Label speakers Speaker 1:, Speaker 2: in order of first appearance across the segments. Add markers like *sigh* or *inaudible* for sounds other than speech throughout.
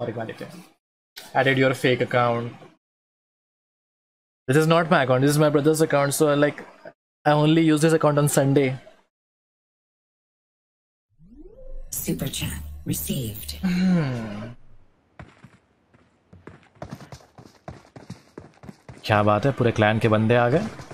Speaker 1: और एक बार लेते हैं added your fake account this is not my account this is my brother's account so like i only use this account on sunday
Speaker 2: Super chat received. hmm.
Speaker 1: क्या बात है पूरे clan के बंदे आ गए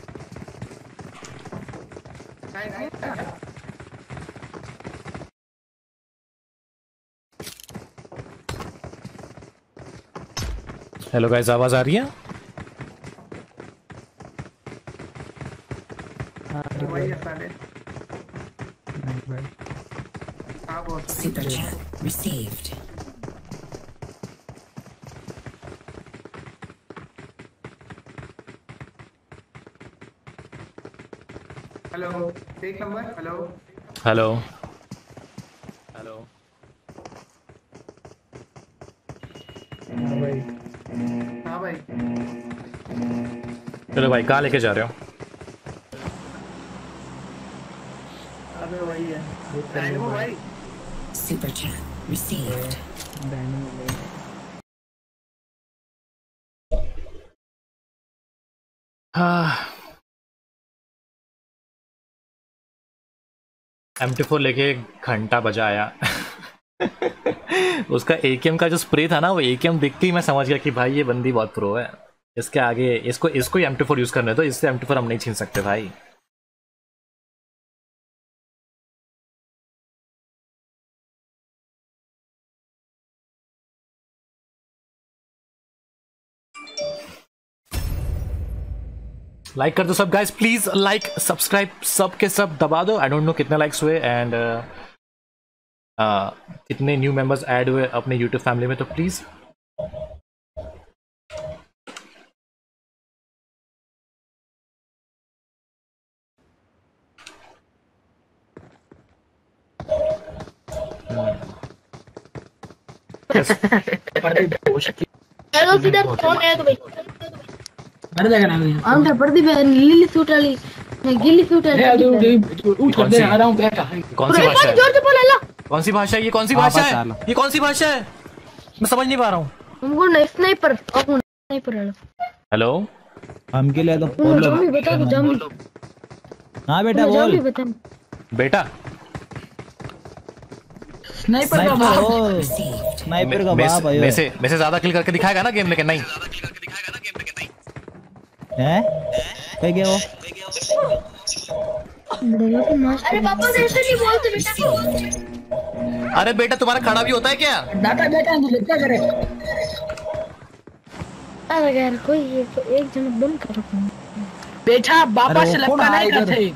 Speaker 1: हेलो गाइस आवाज़ आ रही है?
Speaker 3: है हाँ
Speaker 2: Super chat received.
Speaker 3: Hello hello
Speaker 1: hello hello चलो भाई, कहाँ लेके जा रहे हो. एम टी फोर लेके घंटा बजाया *laughs* उसका ए का जो स्प्रे था ना, वो ए के ही मैं समझ गया कि भाई ये बंदी बहुत प्रो है। इसके आगे, इसको इसको एम टू फोर यूज़ करने तो इससे एम टू फोर हम नहीं छीन सकते भाई। लाइक कर दो सब गाइस प्लीज़ लाइक सब्सक्राइब सब के सब दबा दो। आई डोंट नो कितने लाइक्स हुए एंड कितने न्यू मेंबर्स ऐड हुए अपने यूट्यूब फैमिली में तो प्लीज़
Speaker 4: हेलो किधर कौन है तो भाई
Speaker 5: अरे देखा ना मैं
Speaker 4: हम तो प्रदीप है लिली सूट वाली गिल्ली सूट वाली प्रदीप है।
Speaker 5: उठ दे आ रहा हूँ बैठा
Speaker 1: कौन सी भाषा है
Speaker 4: ज़ोर से बोल हेलो
Speaker 1: कौन सी भाषा है ये कौन सी भाषा है ये कौन सी भाषा है मैं समझ नहीं पा रहा हूँ
Speaker 4: हमको स्नाइपर अब स्नाइपर हेलो
Speaker 1: हेलो
Speaker 6: हमके लिए तो बोलो
Speaker 4: जम्मी बता दो जम्मी
Speaker 6: हाँ बेटा बोल
Speaker 1: बेटा
Speaker 5: स्नाइपर का
Speaker 6: स्नाइपर का
Speaker 1: मे
Speaker 6: बाप है
Speaker 1: से, मे से मे से ज़्यादा किल करके दिखाएगा ना गेम लेकिन नहीं?
Speaker 6: हैं? कहीं गया वो।
Speaker 4: अरे पापा से ऐसे नहीं बोलते बेटा
Speaker 1: अरे बेटा तुम्हारा खड़ा भी होता है क्या?
Speaker 5: डाटा बेटा अंदर क्या करे?
Speaker 4: अरे यार कोई एक एक जन बंद करो
Speaker 5: बेटा बापा
Speaker 6: अरे
Speaker 5: से लगता नहीं? करते।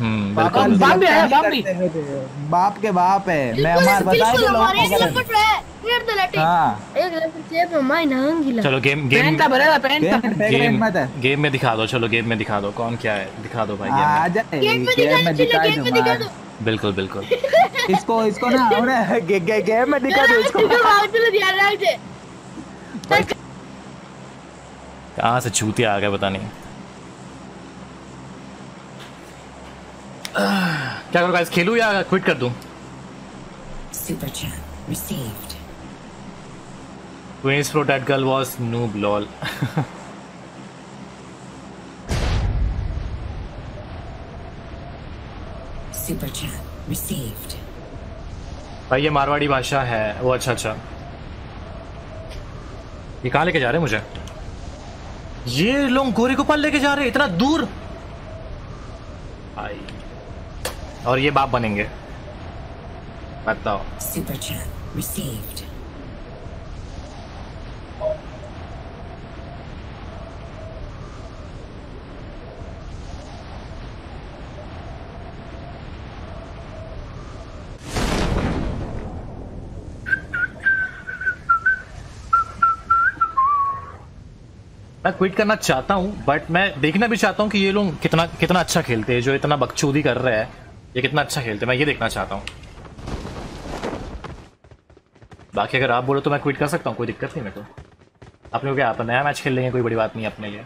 Speaker 1: बिल्कुल
Speaker 5: बाप भी आया, बाप भी।
Speaker 6: हैं? बाप के बाप है। मैं हमार लोगों को
Speaker 4: एक
Speaker 6: गलत।
Speaker 4: लेफ़्ट है। क्लियर द
Speaker 6: हाँ।
Speaker 4: एक लेफ़्ट से पे हंगिला
Speaker 1: चलो गेम गेम
Speaker 5: पेन का भरेगा पेन का
Speaker 1: गेम
Speaker 6: मत है।
Speaker 1: गेम में दिखा दो चलो गेम में दिखा दो। कौन क्या है? दिखा दो भाई
Speaker 6: आ
Speaker 1: गेम
Speaker 4: में
Speaker 6: गेम
Speaker 4: दिखा
Speaker 6: में
Speaker 4: दो
Speaker 6: दिखाई
Speaker 4: में दिखा दो।
Speaker 1: बिल्कुल बिल्कुल। *laughs*
Speaker 6: इसको इसको ना हमने गे, गे, गेम में दिखा दो इसको। *laughs*
Speaker 1: कहाँ से चूतिया आ गए पता नहीं। *sighs* क्या करो गाइस खेलूं या क्विट कर दूँ?
Speaker 2: Super chat received.
Speaker 1: Queen's Pro that girl was noob lol. *laughs*
Speaker 2: Super chat received.
Speaker 1: भाई ये मारवाड़ी भाषा है। वो अच्छा अच्छा। ये कहाँ लेके जा रहे हैं मुझे? ये लोग गोरी गोपाल लेके जा रहे हैं इतना दूर। भाई। और ये बाप बनेंगे। बताओ।
Speaker 2: Chat received.
Speaker 1: मैं क्विट करना चाहता हूँ बट मैं देखना भी चाहता हूँ कि ये लोग कितना कितना अच्छा खेलते हैं जो इतना बकचोदी कर रहे हैं। ये कितना अच्छा खेलते हैं, मैं ये देखना चाहता हूँ। बाकी अगर आप बोलो तो मैं क्विट कर सकता हूँ, कोई दिक्कत नहीं मेरे को। अपने को क्या आप नया मैच खेल लेंगे, कोई बड़ी बात नहीं अपने लिए।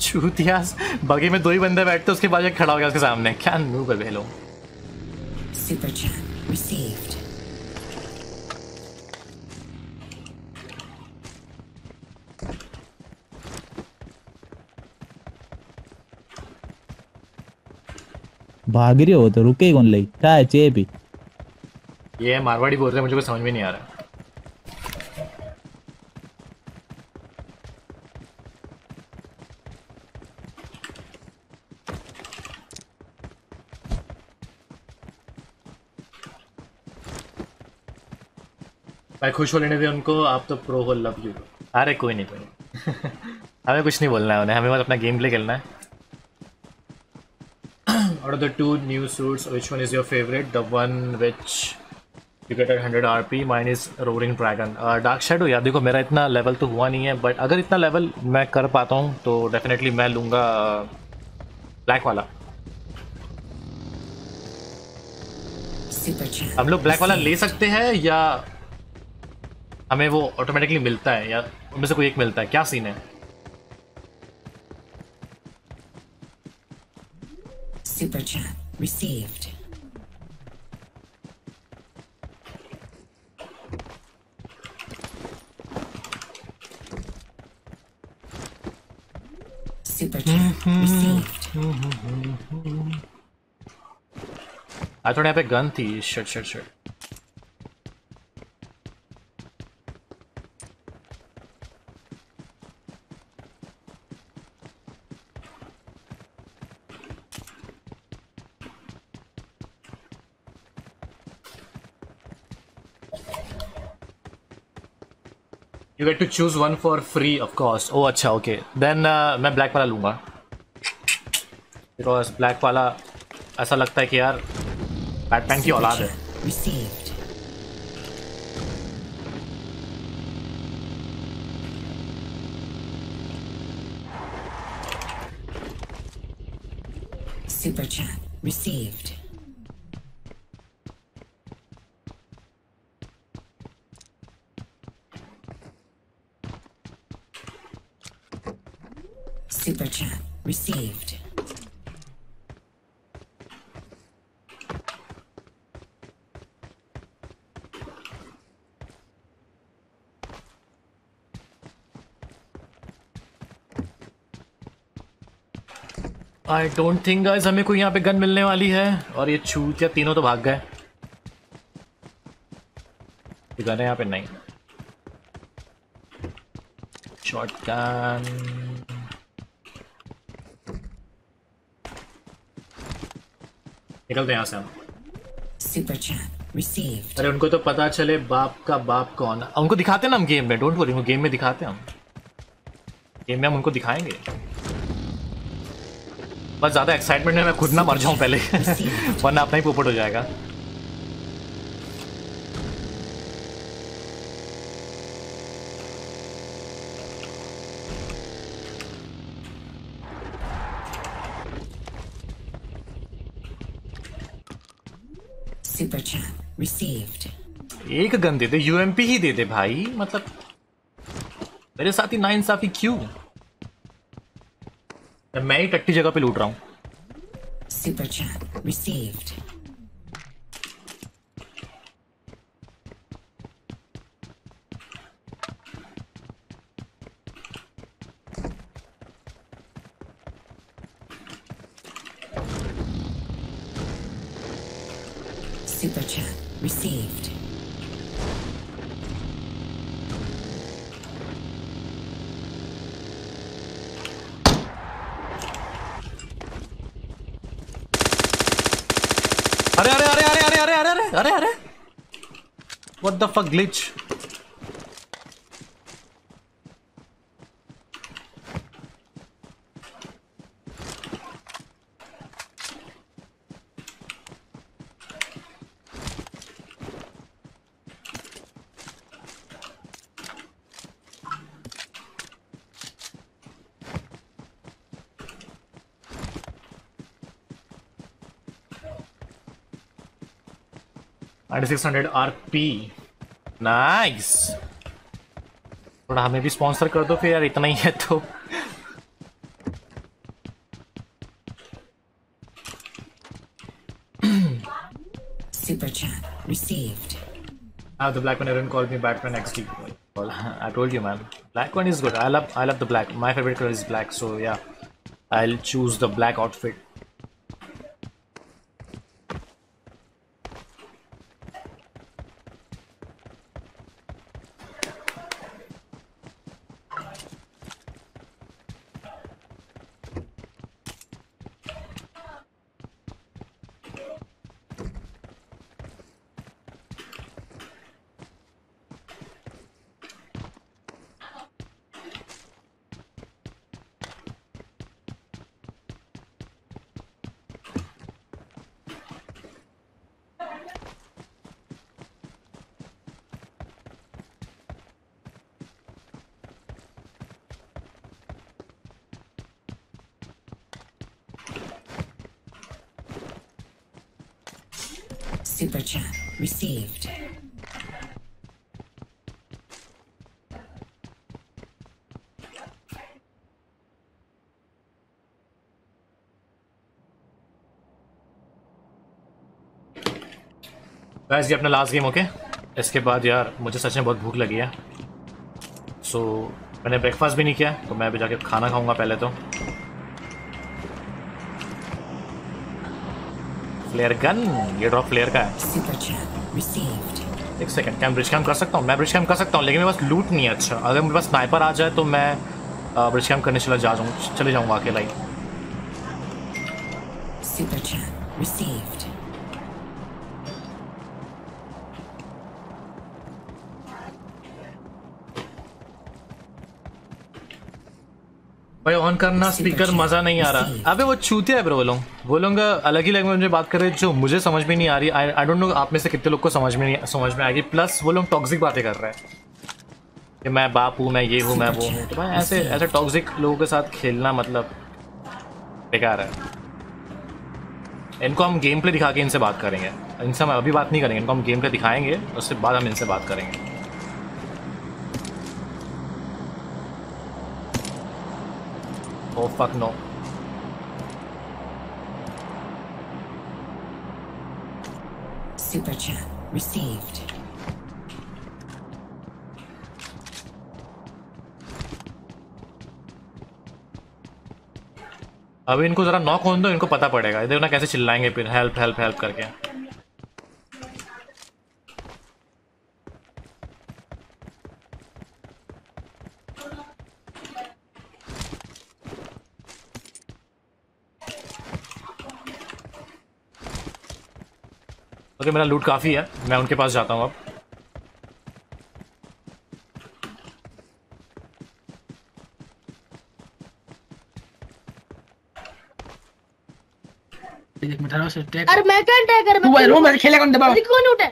Speaker 1: चूतियास। बगी में दो ही बंदे बैठते उसके बाद एक खड़ा हो गया उसके सामने। क्या नूब है भेलो
Speaker 2: Super chat received.
Speaker 6: भाग रही हो तो रुके कौन लई चाय चे भी
Speaker 1: ये मारवाड़ी बोल रहे हैं मुझे कुछ समझ में नहीं आ रहा भाई खुश हो लेने दे उनको आप तो प्रो हो लव यू अरे कोई नहीं कोई नहीं *laughs* हमें कुछ नहीं बोलना है उन्हें हमें बस अपना गेम प्ले खेलना है *clears throat* out of the two new suits, which one is your favorite? The one which you get at 100 RP. Mine is Roaring Dragon. Uh, Dark Shadow यार देखो मेरा इतना लेवल तो हुआ नहीं है बट अगर इतना लेवल मैं कर पाता हूँ तो डेफिनेटली मैं लूँगा ब्लैक वाला हम लोग ब्लैक वाला ले सकते हैं या हमें वो ऑटोमेटिकली मिलता है या उनमें से कोई एक मिलता है क्या सीन है
Speaker 2: Super chat received. Super chat received.
Speaker 1: आई थोड़ा यहाँ पे गन थी shut shut shut You get to choose one for free, of course. Oh, अच्छा, okay. Then uh, मैं black वाला लूँगा. Because black वाला ऐसा लगता है कि यार बैटमैन की औलाद है.
Speaker 2: Received. Super chat received.
Speaker 1: I don't think guys हमें कोई यहाँ पे गन मिलने वाली है। और ये छूत या तीनों तो भाग गए। गन है यहाँ पे नहीं। शॉर्ट गन निकलते हैं यहाँ से हम।
Speaker 2: Super chat.
Speaker 1: अरे उनको तो पता चले बाप का बाप कौन। उनको दिखाते ना हम गेम में डोंट वरी गेम में दिखाते हम। गेम में हम उनको दिखाएँगे। बस ज़्यादा एक्साइटमेंट है मैं खुद ना मर जाऊँ पहले। *laughs* वरना अपना ही पोपट हो जाएगा
Speaker 2: Super chat received.
Speaker 1: एक गन दे दे यूएमपी ही दे दे भाई मतलब मेरे साथ ही ना इंसाफी क्यों मैं ही टट्टी जगह पे लूट रहा हूँ
Speaker 2: chat received. Super chat received.
Speaker 1: अरे अरे अरे अरे अरे अरे। What the fuck glitch 600 RP nice थोड़ा हमें भी स्पॉन्सर कर दो फिर यार इतना ही है तो Super
Speaker 2: chat received.
Speaker 1: Now the black one everyone called me Batman XD. Well, I told you, man. Black one is good. I love I love the black. My favorite color is black. So yeah, I'll choose the black outfit.
Speaker 2: Super chat received.
Speaker 1: Guys ये अपना last game okay इसके बाद यार मुझे सच में बहुत भूख लगी है। सो so, मैंने ब्रेकफास्ट भी नहीं किया तो मैं अभी जाके खाना खाऊँगा पहले तो। फ्लेयर गन ये ड्रॉप फ्लेयर का है. एक सेकंड क्या ब्रिज कैम कर सकता हूँ? मैं ब्रिज कैम कर सकता हूँ लेकिन मेरे पास लूट नहीं है। अच्छा अगर मेरे पास स्नाइपर आ जाए तो मैं ब्रिज कैम करने चला जा जाऊँ चले जाऊँगा अकेला ही
Speaker 2: Super chat received.
Speaker 1: भाई ऑन करना स्पीकर मज़ा नहीं आ रहा। अबे वो चूतिया है ब्रो वो लोग। वो लोग अलग ही लैंग्वेज में बात कर रहे हैं जो मुझे समझ में नहीं आ रही। आई डोंट नो आप में से कितने लोग को समझ में नहीं समझ में आएगी प्लस वो लोग टॉक्सिक बातें कर रहे हैं। कि मैं बाप हूँ मैं ये हूँ मैं वो हूँ। तो भाई ऐसे ऐसे टॉक्सिक लोगों के साथ खेलना मतलब बेकार है। इनको हम गेम प्ले दिखा के इनसे बात करेंगे। इनसे हम अभी बात नहीं करेंगे इनको हम गेम प्ले दिखाएँगे उसके बाद हम इनसे बात करेंगे। Oh fuck no.
Speaker 2: Super chat received.
Speaker 1: अभी इनको जरा नॉक होने दो इनको पता पड़ेगा देखो ना कैसे चिल्लाएँगे फिर हेल्प हेल्प हेल्प करके मेरा लूट काफ़ी है मैं उनके पास जाता हूँ अब।
Speaker 4: अरे मैं अटैक कर
Speaker 5: तू भाई रूम में खेले कौन दबा
Speaker 4: कौन उठे?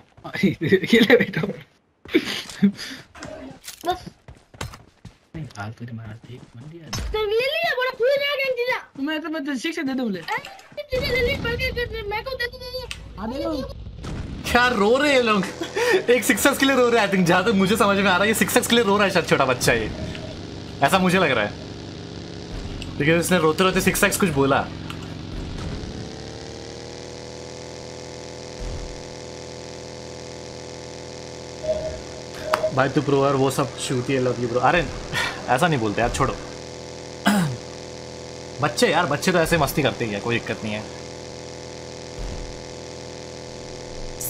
Speaker 5: खेले बेटा
Speaker 4: बस।
Speaker 5: नहीं फालतू की मारा ठीक मन दिया
Speaker 4: तो ले लिया बड़ा पूरी नया गैंग
Speaker 5: मैं तो मैं दे दूँ
Speaker 4: तुझे ले ली पढ़ के मैं को दे दे दे
Speaker 5: आ दे लो
Speaker 1: क्या रो रहे हैं लोग? एक सिक्सर्स के लिए रो रहे हैं आई थिंक जहाँ तक मुझे समझ में आ रहा है, ये सिक्सर्स के लिए रो रहा है शायद छोटा बच्चा ये। ऐसा मुझे लग रहा है। लेकिन उसने रोते रोते सिक्स एक्स कुछ बोला। भाई तू प्रो और वो सब छूती है लव यू ब्रो अरे, ऐसा नहीं बोलते यार, छोड़ो। *clears throat* बच्चे यार, बच्चे तो ऐसे मस्ती करते ही है, कोई दिक्कत नहीं है।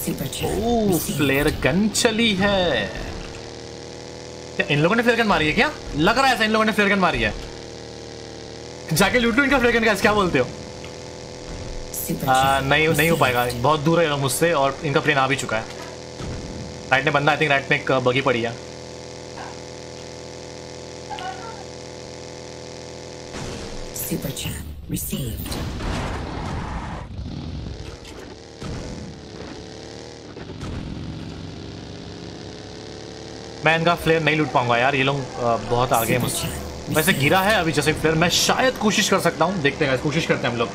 Speaker 1: फ्लेयर गन चली है। क्या इन लोगों ने फ्लेयर गन मारी है क्या? लग रहा है ऐसा इन लोगों ने फ्लेयर गन मारी है। जाके लूटो इनका फ्लेयर गन का क्या बोलते हो? आ, नहीं नहीं हो पाएगा। बहुत दूर है मुझसे और इनका प्लेन आ भी चुका है। राइट में बंदा आई थिंक राइट में एक बगी पड़ी है।
Speaker 2: Super chat. Received.
Speaker 1: मैं इनका फ्लेयर नहीं लूट पाऊँगा यार ये लोग बहुत आगे हैं मुझसे वैसे गिरा है अभी जैसे फ्लेयर मैं शायद कोशिश कर सकता हूँ। देखते हैं कोशिश करते हैं हम लोग।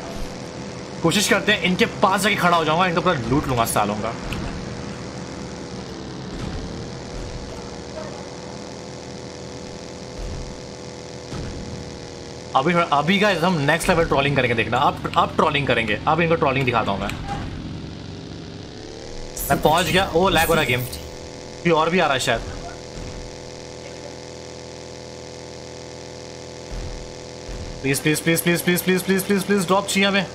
Speaker 1: कोशिश करते हैं इनके पास जाके खड़ा हो जाऊँगा इनका पूरा लूट लूँगा सालों का। अभी अभी का हम नेक्स्ट लेवल ट्रॉलिंग करेंगे देखना। अब अब ट्रॉलिंग करेंगे। अब इनको ट्रॉलिंग दिखाता हूँ मैं। मैं पहुँच गया। ओ लैग हो रहा गेम कोई और भी आ रहा है शायद। Please please please please please please please please please drop चाहिए हमें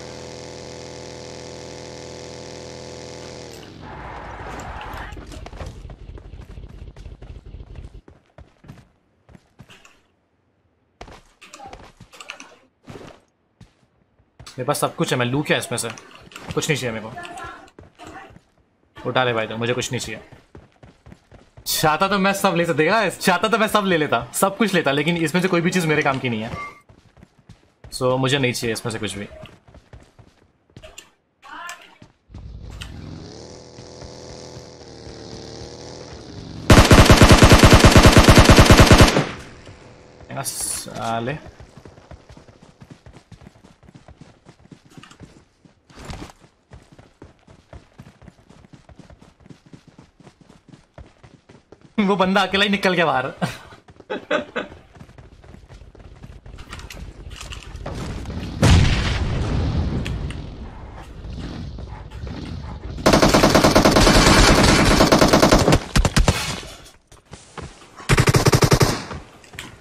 Speaker 1: मेरे पास सब कुछ है, मैं लू क्या इसमें से? कुछ नहीं चाहिए मेरे को। उठा ले भाई तो मुझे कुछ नहीं चाहिए। चाहता तो मैं सब ले सकता चाहता तो मैं सब ले लेता, सब कुछ लेता, लेकिन इसमें से कोई भी चीज़ मेरे काम की नहीं है। सो so, मुझे नहीं चाहिए इसमें से कुछ भी। साले वो बंदा अकेला ही निकल गया बाहर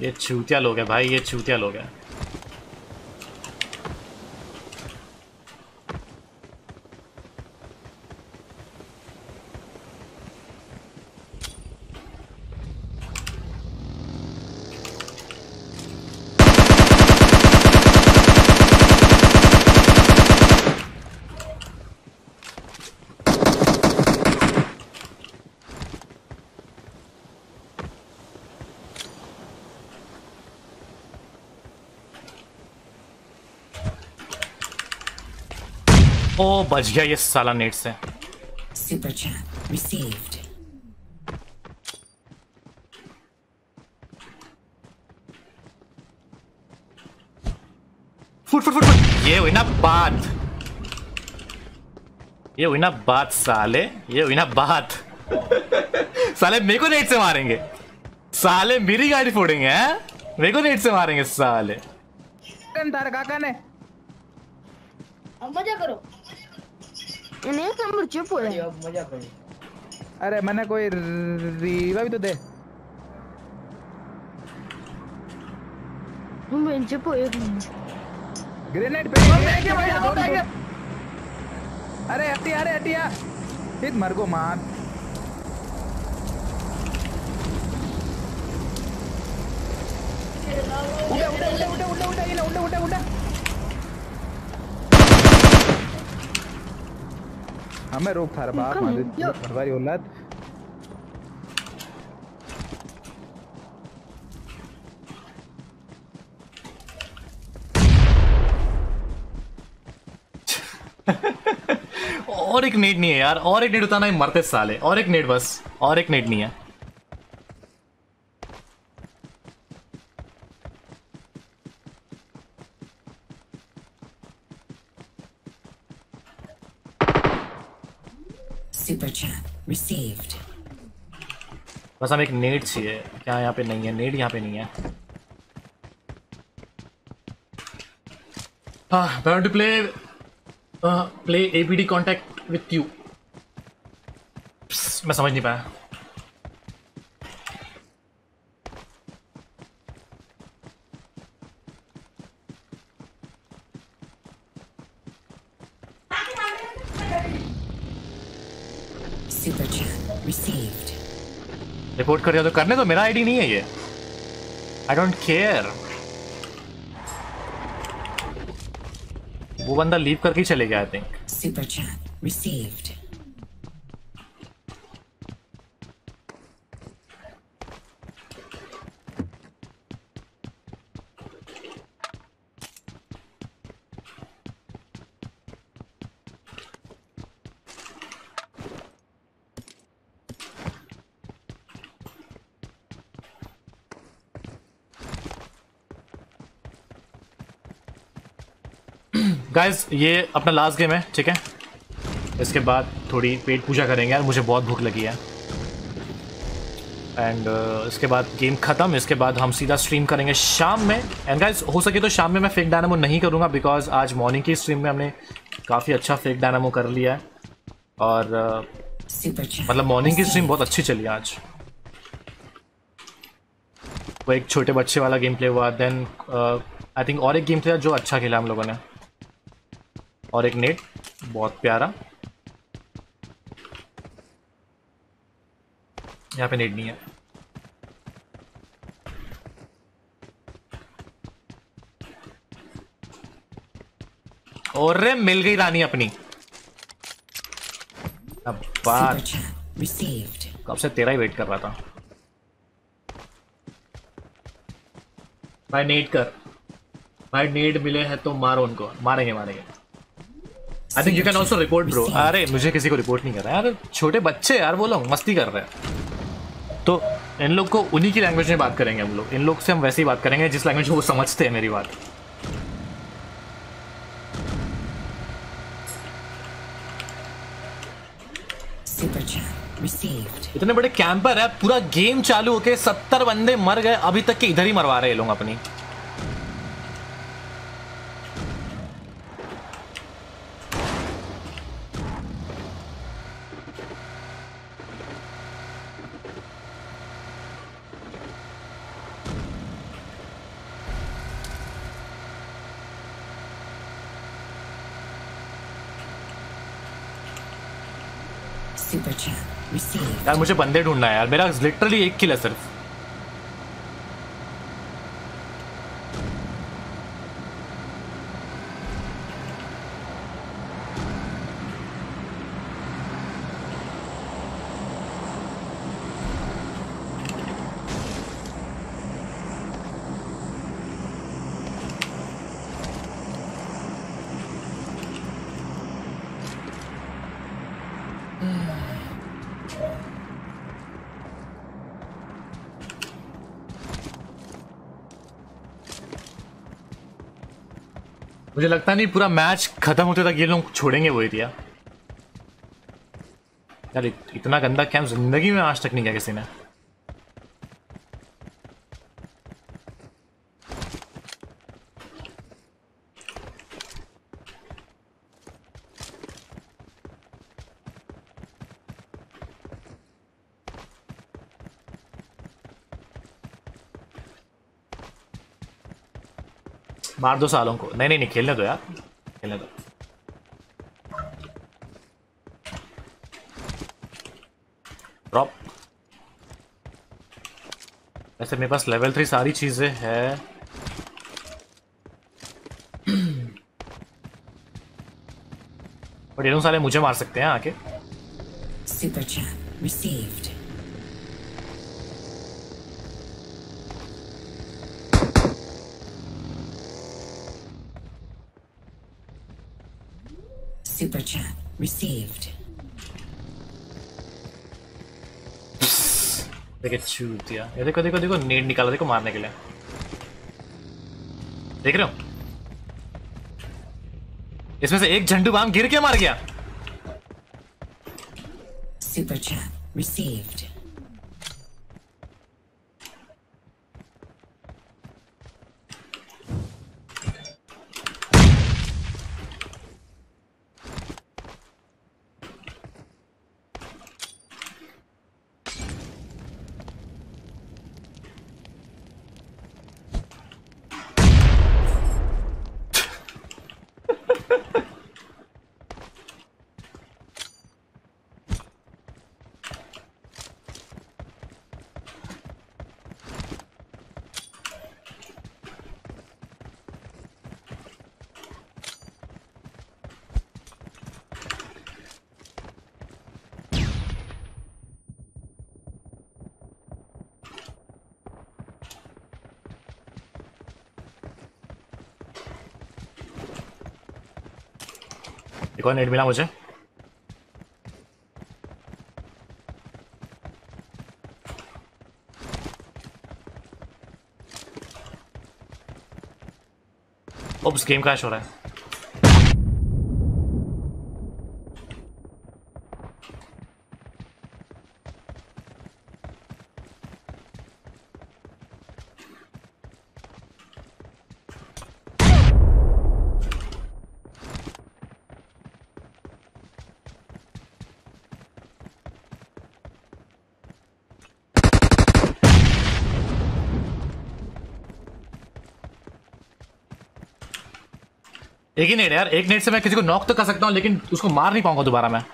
Speaker 1: ये चूतिया लोग है भाई ये चूतिया लोग है। ओ बच गया ये साला नेट से।
Speaker 2: Chat received.
Speaker 1: Foot foot foot foot. ये हुई ना बात। ये हुई ना बात साले। ये हुई ना बात। साले मेरे को नेट से मारेंगे। साले मेरी गाड़ी फोड़ेंगे हैं? मेरे को नेट से मारेंगे साले।
Speaker 6: तारे काका ने।
Speaker 4: अब मज़ा करो। इन्हें नंबर चुप हो रहे
Speaker 3: करो
Speaker 6: अरे मैंने कोई रीवा भी तो दे।
Speaker 4: हम चुप हो एक मिनट
Speaker 6: ग्रेनेड पे। अरे हटिया अरे हटिया। फिर मर को मार। उड़ा उड़ा उड़ा उड़ा उड़ा उड़ा ये उड़ा उड़ा उड़ा हमें रोक था बाप मारे भरवारी औलाद।
Speaker 1: और एक नेट नहीं है यार और एक नेट उतारना ही मरते साले और एक नेट बस और एक नेट नहीं है
Speaker 2: Super chat received.
Speaker 1: बस हमें एक नेट चाहिए। क्या यहाँ पे नहीं है? नेट यहाँ पे नहीं है। हाँ to play play APD contact with you मैं समझ नहीं पाया।
Speaker 2: Super chat received.
Speaker 1: रिपोर्ट कर दिया तो करने तो मेरा आईडी नहीं है ये। आई डोंट केयर वो बंदा लीव करके चले गया I think
Speaker 2: super chat received.
Speaker 1: Guys ये अपना लास्ट गेम है ठीक है? इसके बाद थोड़ी पेट पूजा करेंगे यार मुझे बहुत भूख लगी है। एंड uh, इसके बाद गेम ख़त्म इसके बाद हम सीधा स्ट्रीम करेंगे शाम में। एंड गाइस हो सके तो शाम में मैं फेक डायनामो नहीं करूँगा बिकॉज़ आज मॉर्निंग की स्ट्रीम में हमने काफ़ी अच्छा फेक डायनामो कर लिया है। और
Speaker 2: chat.
Speaker 1: मतलब मॉर्निंग की स्ट्रीम बहुत अच्छी चली आज। वो एक छोटे बच्चे वाला गेम प्ले हुआ देन आई थिंक और एक गेम था जो अच्छा खेला हम लोगों ने। और एक नेट बहुत प्यारा। यहाँ पे नेट नहीं है। और रे मिल गई रानी अपनी। अब बात. कब से तेरा ही वेट कर रहा था? भाई नेट कर। भाई नेट मिले हैं तो मारो उनको। मारेंगे मारेंगे। I think you can also report bro अरे मुझे किसी को रिपोर्ट नहीं कर रहा है। यार छोटे बच्चे यार वो लोग मस्ती कर रहे हैं। तो इन लोग को उन्हीं की लैंग्वेज में बात करेंगे हम लोग। इन लोग से हम वैसे ही बात करेंगे जिस लैंग्वेज में वो समझते हैं मेरी बात।
Speaker 2: Super chat received.
Speaker 1: इतने बड़े कैंपर है पूरा गेम चालू होके सत्तर बंदे मर गए अभी तक के इधर ही मरवा रहे हैं लोग अपनी। यार मुझे बंदे ढूंढना है यार। मेरा लिटरली एक किल है सिर्फ़। मुझे लगता नहीं पूरा मैच खत्म होते तक ये लोग छोड़ेंगे वो एरिया यार इतना गंदा कैंप ज़िंदगी में आज तक नहीं किया किसी ने। मार दो सालों को। नहीं नहीं नहीं, खेलने दो यार। खेलने दो। ड्रॉप मेरे पास लेवल थ्री सारी चीज़ें है। बट *clears throat* ये सारे मुझे मार सकते हैं आके।
Speaker 2: Super chat. Super chat received.
Speaker 1: देखे चूत दिया ये देखो देखो देखो नेट निकाला देखो मारने के लिए देख रहे हो इसमें से एक झंडू बाम गिर के मार गया
Speaker 2: सुपर चैट received.
Speaker 1: एक और नेट मिला मुझे ओप्स गेम क्रैश हो रहा है एक ही नेट यार, एक नेट से मैं किसी को नॉक तो कर सकता हूँ, लेकिन उसको मार नहीं पाऊँगा दोबारा मैं।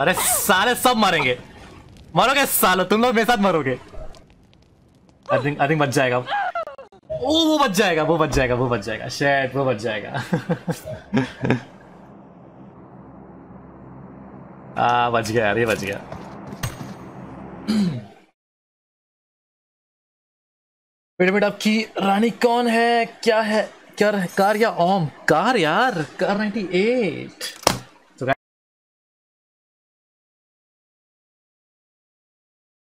Speaker 1: अरे साले सब मरेंगे। मरोगे सालो? तुम लोग मेरे साथ मरोगे। आई थिंक आई थिंक बच जाएगा ओ वो बच जाएगा, वो बच जाएगा, वो बच जाएगा। शेट वो बच जाएगा। *laughs* आ, बच गया यार, ये बच गया। *clears throat* बेटे बेटा आपकी रानी कौन है? क्या है? क्या कार या ओम? कार यार, कार 98